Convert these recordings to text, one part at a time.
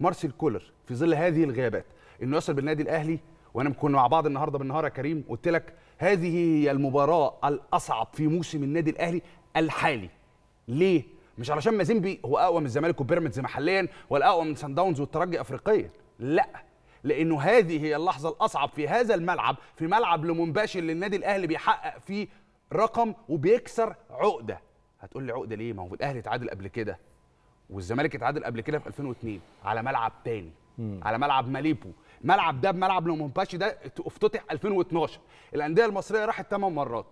مارسيل كولر في ظل هذه الغيابات إنه يصل بالنادي الأهلي وأنا كنا مع بعض النهارده بالنهار يا كريم قلت لك هذه هي المباراة الأصعب في موسم النادي الأهلي الحالي. ليه؟ مش علشان مازيمبي هو أقوى من الزمالك وبيراميدز محليا ولا اقوى من سان داونز والترجي افريقيا. لا لأنه هذه هي اللحظة الأصعب في هذا الملعب في ملعب لومومباشي اللي النادي الأهلي بيحقق فيه رقم وبيكسر عقدة. هتقول لي عقدة ليه؟ ما هو الأهلي اتعادل قبل كده. والزمالك اتعادل قبل كده في 2002 على ملعب تاني. على ملعب ماليبو. الملعب ده بملعب لومومباشي ده افتتح 2012 الأندية المصرية راحت 8 مرات.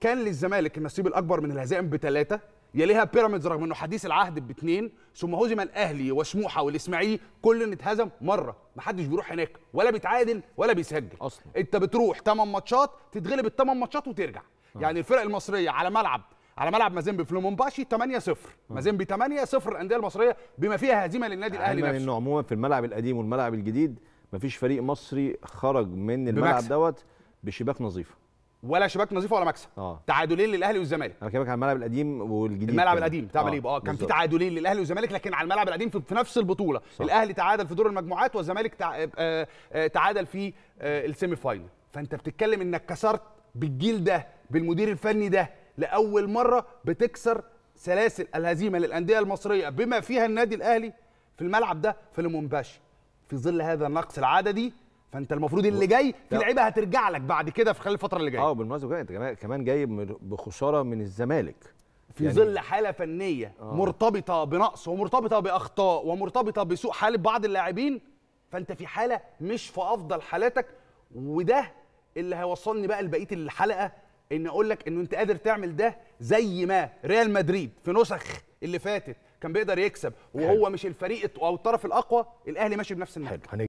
كان للزمالك النصيب الأكبر من الهزائم بثلاثه يليها بيراميدز رغم إنه حديث العهد باثنين ثم هزم الأهلي وسموحه والإسماعيلي. كل اتهزم مرة. ما حدش بيروح هناك. ولا بيتعادل ولا بيسجل. أصلاً. أنت بتروح 8 ماتشات تتغلب الثمان ماتشات وترجع. يعني الفرق المصرية على ملعب على ملعب مازيمبي في لومومباشي 8 0 مازيمبي 8 0 الأندية المصرية بما فيها هزيمة للنادي الأهلي نفسه. انه عموما في الملعب القديم والملعب الجديد مفيش فريق مصري خرج من الملعب. دوت بشباك نظيفة. ولا شباك نظيفة ولا مكسب. آه. تعادلين للأهلي والزمالك. أنا بكلمك عن الملعب القديم والجديد الملعب. القديم بتاع مليبو آه كان في. تعادلين للأهلي والزمالك لكن على الملعب القديم في في نفس البطولة. صح. الأهلي تعادل في دور المجموعات والزمالك تع... آه، آه، تعادل في آه، ال semi final. فأنت بتتكلم إنك كسرت بالجيل ده بالمدير الفني ده لأول مرة بتكسر سلاسل الهزيمة للأندية المصرية بما فيها النادي الأهلي في الملعب ده في لومومباشي في ظل هذا النقص العددي فأنت المفروض اللي جاي في. لعيبة هترجع لك بعد كده في خلال الفترة اللي جاية آه بالمناسبة أنت كمان- من- بخسارة من الزمالك في يعني- ظل حالة فنية آه. مرتبطة بنقص ومرتبطة بأخطاء ومرتبطة بسوء حاله بعض اللاعبين فأنت في حالة مش في أفضل حالاتك وده اللي هيوصلني بقى لبقية الحلقة إن أقول لك إنه أنت قادر تعمل ده زي ما ريال مدريد في نسخ اللي فاتت كان بيقدر يكسب وهو مش الفريق أو الطرف الأقوى الأهلي ماشي بنفس النهج. حلو.